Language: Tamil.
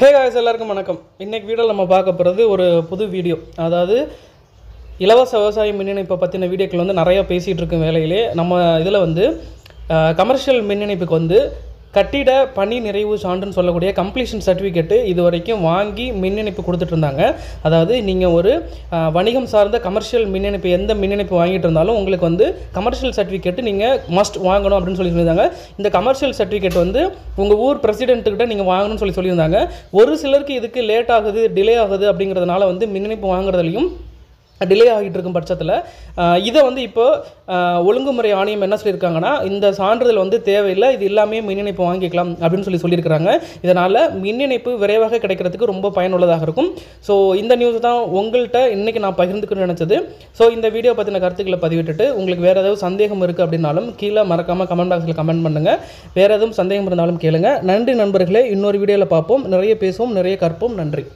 ஹே காய்ஸ் எல்லாருக்கும் வணக்கம். இன்றைக்கி வீடியோவில் நம்ம பார்க்க போகிறது ஒரு புது வீடியோ அதாவது இலவச விவசாய மின் இணைப்பை பற்றின வீடியோக்கள் வந்து நிறையா பேசிகிட்டு இருக்கும் வேலையிலே. நம்ம இதில் வந்து கமர்ஷியல் மின் இணைப்புக்கு வந்து கட்டிட பணி நிறைவு சான்றுன்னு சொல்லக்கூடிய கம்ப்ளீஷன் சர்டிஃபிகேட்டு இது வரைக்கும் வாங்கி மின் இணைப்பு கொடுத்துட்டு இருந்தாங்க. அதாவது நீங்கள் ஒரு வணிகம் சார்ந்த கமர்ஷியல் மின் இணைப்பு எந்த மின் இணைப்பு வாங்கிட்டு இருந்தாலும் உங்களுக்கு வந்து கமர்ஷியல் சர்டிஃபிகேட்டு நீங்கள் மஸ்ட் வாங்கணும் அப்படின்னு சொல்லி சொல்லியிருந்தாங்க. இந்த கமர்ஷியல் சர்டிஃபிகேட் வந்து உங்கள் ஊர் பிரசிடென்ட்டுக்கிட்ட நீங்கள் வாங்கணும்னு சொல்லி சொல்லியிருந்தாங்க. ஒரு சிலருக்கு இதுக்கு லேட் ஆகுது டிலே ஆகுது அப்படிங்கிறதுனால வந்து மின் இணைப்பு வாங்குறதுலையும் டிலே ஆகிட்டு இருக்கும் பட்சத்தில் இதை வந்து இப்போ ஒழுங்குமுறை ஆணையம் என்ன சொல்லியிருக்காங்கன்னா இந்த சான்றிதழ் வந்து தேவையில்லை இது எல்லாமே மின் இணைப்பு வாங்கிக்கலாம் அப்படின்னு சொல்லி சொல்லியிருக்கிறாங்க. இதனால் மின் இணைப்பு விரைவாக கிடைக்கிறதுக்கு ரொம்ப பயனுள்ளதாக இருக்கும். ஸோ இந்த நியூஸ் தான் உங்கள்கிட்ட இன்றைக்கி நான் பகிர்ந்துக்கணும்னு நினச்சது. ஸோ இந்த வீடியோ பற்றின கருத்துக்களை பதிவிட்டுட்டு உங்களுக்கு வேறு ஏதாவது சந்தேகம் இருக்குது அப்படின்னாலும் கீழே மறக்காமல் கமெண்ட் பாக்ஸில் கமெண்ட் பண்ணுங்கள் வேறு எதுவும் சந்தேகம் இருந்தாலும் கேளுங்கள் நன்றி நண்பர்களே இன்னொரு வீடியோவில் பார்ப்போம். நிறைய பேசுவோம் நிறைய கற்போம். நன்றி.